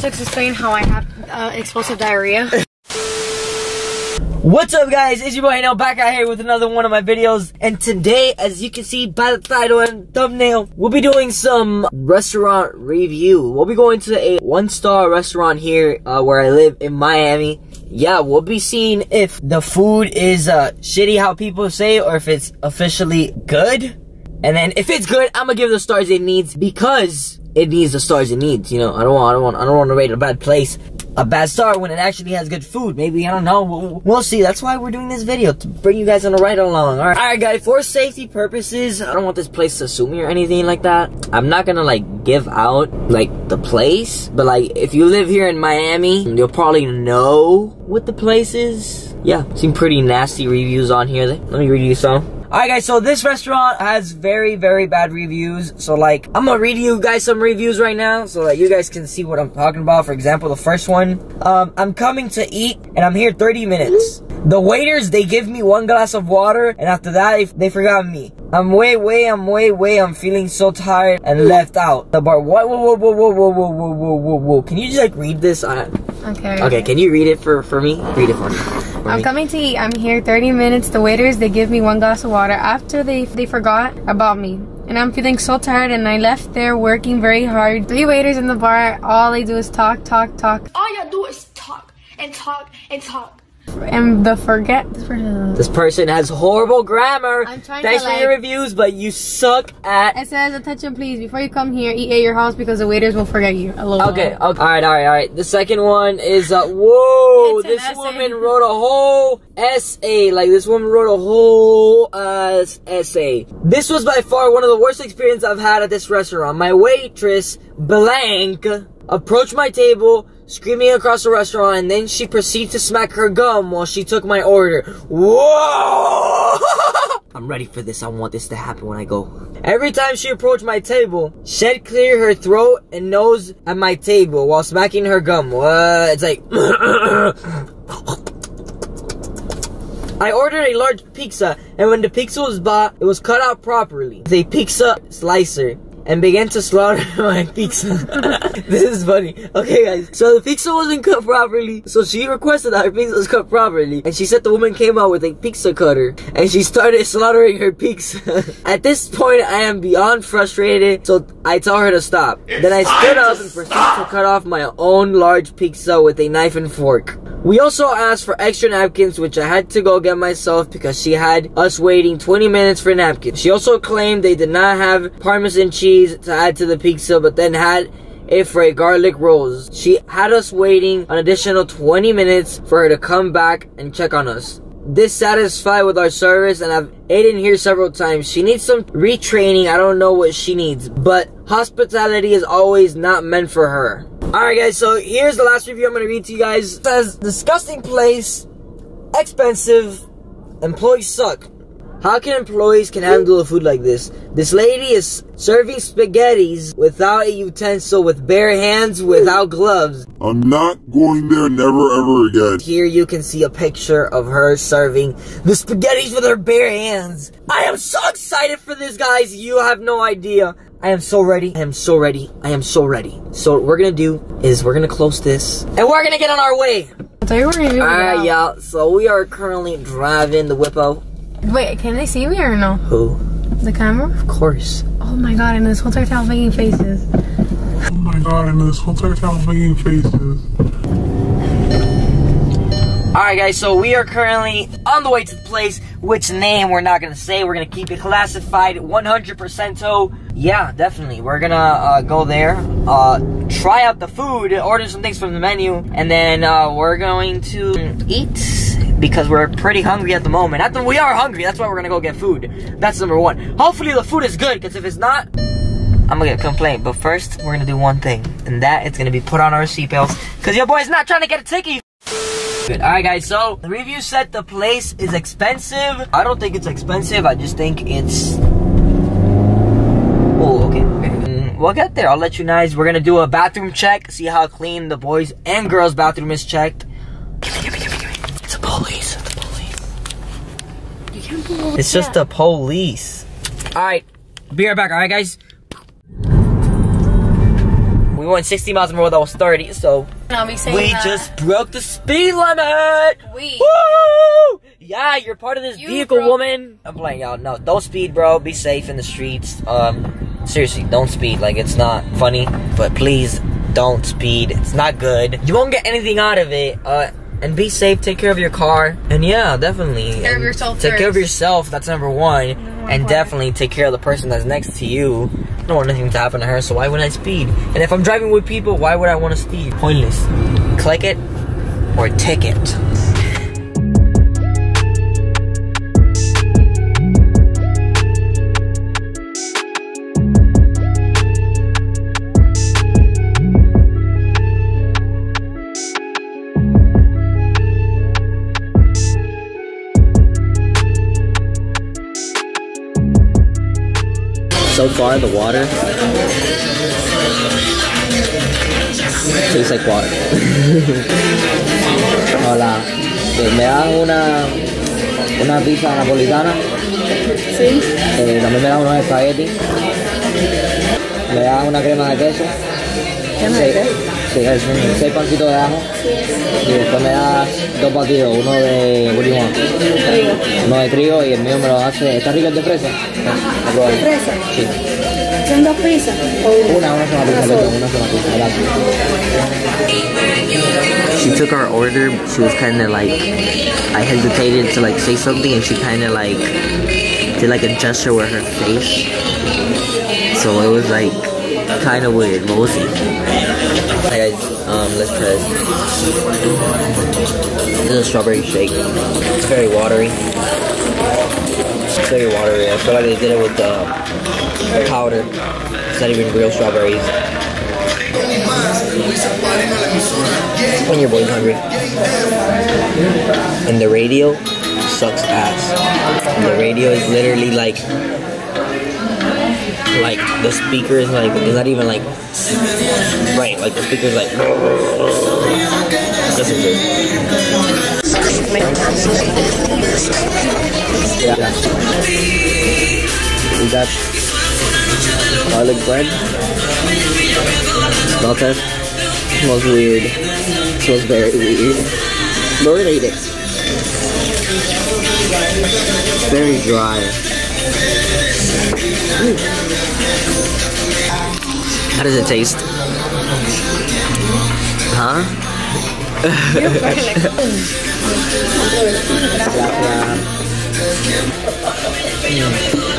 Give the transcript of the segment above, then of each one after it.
Let's explain how I have uh, explosive diarrhea. What's up guys, it's your boy Hano back out here with another one of my videos and today as you can see by the title and thumbnail we'll be doing some restaurant review. We'll be going to a one star restaurant here uh, where I live in Miami. Yeah, we'll be seeing if the food is uh, shitty how people say or if it's officially good. And then if it's good, I'm gonna give the stars it needs because it needs the stars it needs. You know, I don't want, I don't want, I don't want to rate a bad place a bad star when it actually has good food. Maybe, I don't know. We'll, we'll, see. That's why we're doing this video, to bring you guys on a ride along. Alright, All right, guys, for safety purposes, I don't want this place to sue me or anything like that. I'm not gonna, like, give out, like, the place. But, like, if you live here in Miami, you'll probably know what the place is. Yeah, seen pretty nasty reviews on here. Let me read you some. Alright guys, so this restaurant has very, very bad reviews. So like, I'm gonna read you guys some reviews right now so that you guys can see what I'm talking about. For example, the first one, um, I'm coming to eat and I'm here 30 minutes. The waiters, they give me one glass of water and after that, they, they forgot me. I'm way, way, I'm way, way, I'm feeling so tired and left out. The bar, what, whoa, whoa, whoa, whoa, whoa, whoa, whoa, whoa, whoa, whoa. Can you just like read this? Uh, okay. Okay, can you read it for, for me? Read it for me. I'm coming to eat. I'm here 30 minutes. The waiters, they give me one glass of water after they, they forgot about me. And I'm feeling so tired and I left there working very hard. Three waiters in the bar, all they do is talk, talk, talk. All you do is talk and talk and talk. And the forget this person. This person has horrible grammar. I'm trying Thanks to, for like, your reviews, but you suck at. It says attention, please. Before you come here, eat at your house because the waiters will forget you. Okay, okay. All right, all right, all right. The second one is uh, whoa! this essay. woman wrote a whole essay. Like this woman wrote a whole uh, essay. This was by far one of the worst experiences I've had at this restaurant. My waitress, blank, approached my table screaming across the restaurant, and then she proceeded to smack her gum while she took my order. Whoa! I'm ready for this. I want this to happen when I go. Every time she approached my table, she'd clear her throat and nose at my table while smacking her gum. What? It's like... I ordered a large pizza, and when the pizza was bought, it was cut out properly. With a pizza slicer and began to slaughter my pizza. this is funny. Okay, guys. So the pizza wasn't cut properly. So she requested that her pizza was cut properly. And she said the woman came out with a pizza cutter. And she started slaughtering her pizza. At this point, I am beyond frustrated. So I tell her to stop. It's then I stood up and proceeded to cut off my own large pizza with a knife and fork. We also asked for extra napkins, which I had to go get myself because she had us waiting 20 minutes for napkins. She also claimed they did not have parmesan cheese to add to the pizza, but then had it for a garlic rolls. She had us waiting an additional 20 minutes for her to come back and check on us. Dissatisfied with our service and I've eaten here several times. She needs some retraining. I don't know what she needs, but hospitality is always not meant for her. Alright guys, so here's the last review I'm going to read to you guys. It says, disgusting place, expensive, employees suck. How can employees can handle a food like this? This lady is serving spaghettis without a utensil, with bare hands, without gloves. I'm not going there never ever again. Here you can see a picture of her serving the spaghettis with her bare hands. I am so excited for this, guys. You have no idea. I am so ready. I am so ready. I am so ready. So what we're gonna do is we're gonna close this and we're gonna get on our way. Alright, y'all. So we are currently driving the Whippo. Wait, can they see me or no? Who? The camera? Of course. Oh my god, and this whole town making faces. Oh my god, and this whole town making faces. Alright guys, so we are currently on the way to the place. Which name we're not gonna say. We're gonna keep it classified 100% so. Yeah, definitely. We're gonna uh, go there, uh, try out the food, order some things from the menu, and then uh, we're going to eat because we're pretty hungry at the moment. At the, we are hungry, that's why we're gonna go get food. That's number one. Hopefully the food is good, because if it's not, I'm gonna complaint. But first, we're gonna do one thing, and that is gonna be put on our seatbelts, because your boy's not trying to get a ticket. Good. Alright guys, so the review said the place is expensive. I don't think it's expensive, I just think it's... Oh, okay. Mm, we'll get there. I'll let you guys. We're gonna do a bathroom check, see how clean the boys and girls bathroom is checked. It's a police. It's a police. You can't believe It's just a police. Alright. Be right back, alright guys? We went 60 miles an hour. That was 30. So I'll be saying we that. just broke the speed limit. We. Woo! Yeah, you're part of this You vehicle, woman. I'm playing y'all. No, don't speed, bro. Be safe in the streets. Um, seriously, don't speed. Like it's not funny, but please don't speed. It's not good. You won't get anything out of it. Uh, and be safe. Take care of your car. And yeah, definitely. Take care of yourself Take care of yourself. That's number one. and important. definitely take care of the person that's next to you. I don't want anything to happen to her, so why would I speed? And if I'm driving with people, why would I want to speed? Pointless. Click it or ticket. So far, the water tastes like water. Hola, Eh, ¿me das una, una pizza napolitana? Sí. Eh, también me das unos espaguetis. ¿Me das una crema de queso? ¿Crema Sí. de queso? Es un- seis pancitos de ajo. Y después me das dos batidos, uno de... what do you want? Trigo. Uno de trigo y el mío me lo hace... ¿Está rico el de fresa? ¿De fresa? Sí. ¿Son dos pizzas? Una, una sola pizza, perdón, una sola pizza, gracias. She took our order, she was kinda like, I hesitated to like say something and she kinda like, did like a gesture with her face. So it was like, kinda weird, but we'll see. Hi guys, um, let's try this. This is a strawberry shake. It's very watery. It's very watery. I feel like they did it with the powder. It's not even real strawberries. When your boy's hungry. And the radio sucks ass. And the radio is literally like like the speaker is like it's not even like right, like the speaker is like listen to it. Yeah. We got garlic bread. Smell test. Smells weird. Smells very weird. But we're gonna eat it. Very dry. How does it taste? Huh?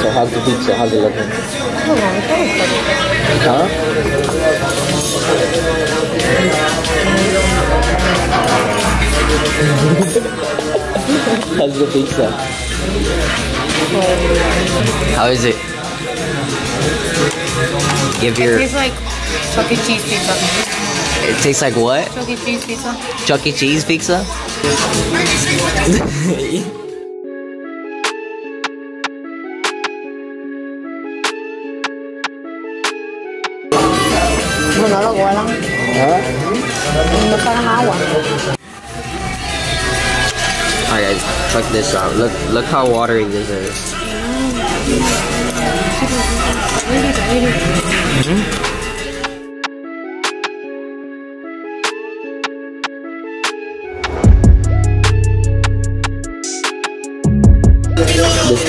So how's the pizza? How's it looking? Huh? How's the pizza? How is it? Give your. Tastes like Chuck E. Cheese pizza. It tastes like what? Chuck E. Cheese pizza. Chuck E. Cheese pizza? Bueno, lo vuelan. Huh? No saben agua. Alright guys, check this out. Look look how watery this is. This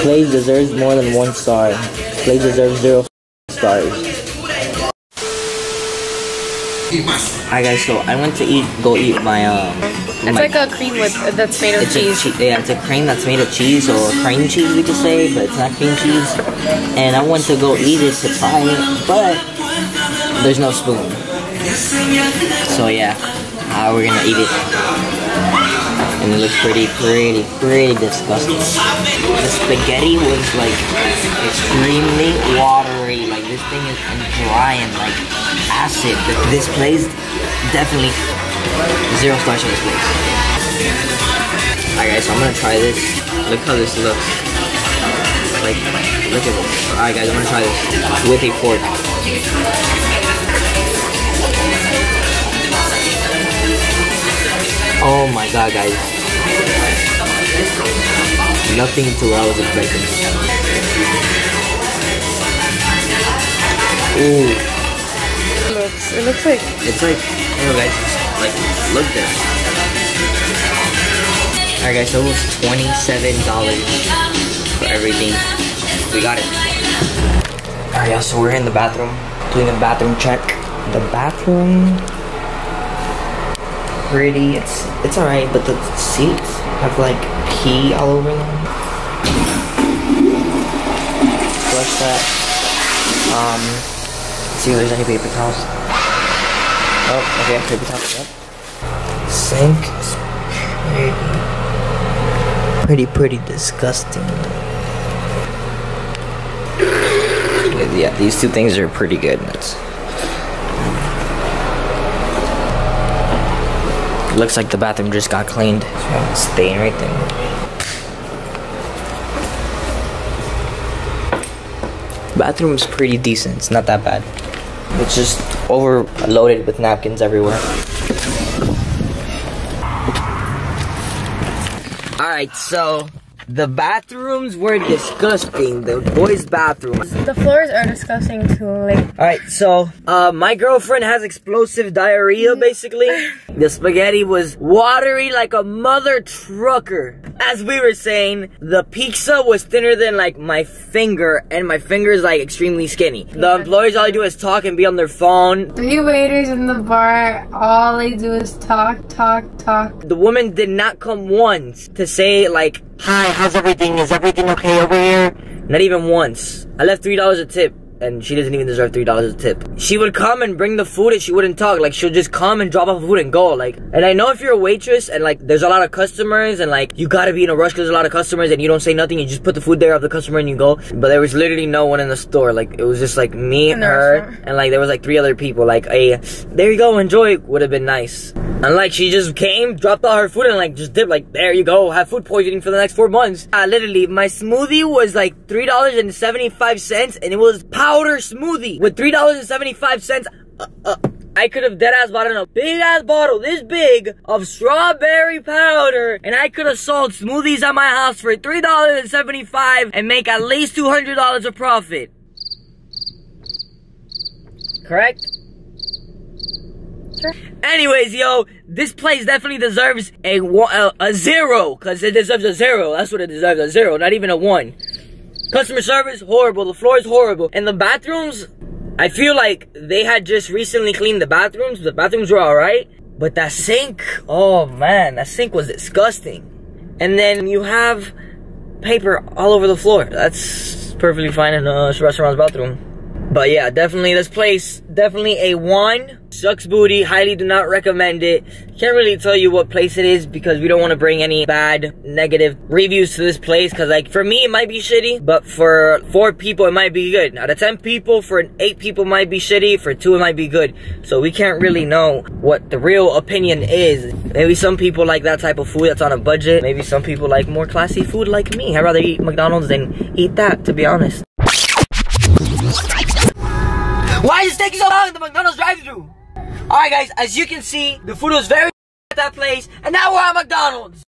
place deserves more than one star. This place deserves zero stars. Alright guys, so I went to eat go eat my um It's my- like a cream with that's made of it's cheese. A che- yeah, it's a cream that's made of cheese or cream cheese, we could say, but it's not cream cheese. And I went to go eat it to try it, but there's no spoon. So yeah, uh, we're gonna eat it. And it looks pretty, pretty, pretty disgusting. The spaghetti was like extremely watery. This thing is dry and like acid. This place definitely zero stars on this place. Alright guys, so I'm gonna try this. Look how this looks. Like, look at this. Alright guys, I'm gonna try this with a fork. Oh my god guys. Nothing to what I was expecting. Ooh. looks. It looks like It's like, know, guys, like, look there. Alright, guys, so it was $27 for everything. We got it. Alright, yeah, so we're in the bathroom, doing a bathroom check. The bathroom, pretty, it's, it's alright, but the seats have, like, pee all over them. Flush that. Um, see if there's any paper towels. Oh, okay, paper towels, yep. Sink is pretty, pretty, pretty disgusting. Yeah, these two things are pretty good. That's, looks like the bathroom just got cleaned. Stain right there. Bathroom's pretty decent. It's not that bad. It's just overloaded with napkins everywhere. Alright, so the bathrooms were disgusting. The boys' bathrooms. the floors are disgusting too. Like Alright, so uh, my girlfriend has explosive diarrhea basically. The spaghetti was watery like a mother trucker. As we were saying, the pizza was thinner than like my finger, and my finger is like extremely skinny. The employees all they do is talk and be on their phone. three waiters in the bar. All they do is talk, talk, talk. The woman did not come once to say like, "Hi, how's everything? Is everything okay over here?" Not even once. I left three dollars a tip, and she doesn't even deserve three dollars a tip. She would come and bring the food, and she wouldn't talk. Like she'll just come and drop off food and go. Like, and I know if you're a waitress and like there's a lot of customers and like you gotta be in a rush because there's a lot of customers and you don't say nothing, you just put the food there of the customer and you go. But there was literally no one in the store. Like it was just like me, and her, and like there was like three other people. Like, a there you go, enjoy. Would have been nice. And like she just came, dropped all her food, and like just dipped. Like there you go, have food poisoning for the next four months. Uh, literally, my smoothie was like three dollars and seventy five cents, and it was powder smoothie with three dollars and seventy five cents. Uh, uh, I could have dead ass bought in a big ass bottle this big of strawberry powder, and I could have sold smoothies at my house for three dollars and seventy five and make at least two hundred dollars of profit. Correct. Sure. Anyways, yo, this place definitely deserves a one, a, a zero, cause it deserves a zero. That's what it deserves, a zero, not even a one. Customer service horrible. The floor is horrible, and the bathrooms. I feel like they had just recently cleaned the bathrooms. The bathrooms were all right, but that sink, oh man, that sink was disgusting. And then you have paper all over the floor. That's perfectly fine in a restaurant's bathroom. But yeah, definitely this place, definitely a one. Sucks booty, highly do not recommend it. Can't really tell you what place it is because we don't want to bring any bad, negative reviews to this place. Cause like for me, it might be shitty, but for four people, it might be good. Out of 10 people, for eight people, might be shitty. For two, it might be good. So we can't really know what the real opinion is. Maybe some people like that type of food that's on a budget. Maybe some people like more classy food like me. I'd rather eat McDonald's than eat that, to be honest. Taking so long the McDonald's drive-thru? Alright guys, as you can see, the food was very at that place, and now we're at McDonald's.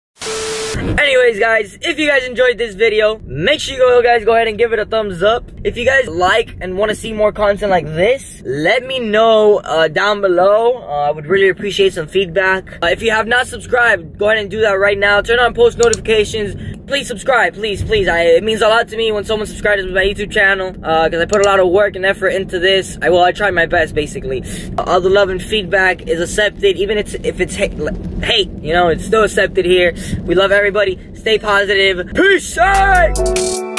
Anyways guys, if you guys enjoyed this video, make sure you go guys go ahead and give it a thumbs up. If you guys like and want to see more content like this, let me know uh, down below. Uh, I would really appreciate some feedback. Uh, if you have not subscribed, go ahead and do that right now. Turn on post notifications. Please subscribe, please, please. I, it means a lot to me when someone subscribes to my YouTube channel because I put a lot of work and effort into this. I well, I try my best basically. all the love and feedback is accepted, even if it's, if it's hate, you know, it's still accepted here. We love everybody. Stay positive. Peace out.